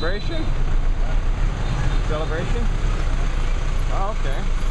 Celebration? Celebration? Oh, okay.